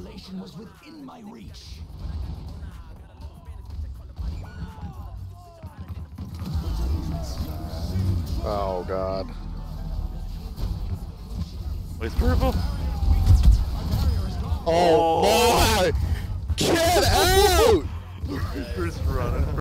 annihilation was within my reach. Oh god. Wait, purple? Oh, oh, my! Get out! Just running.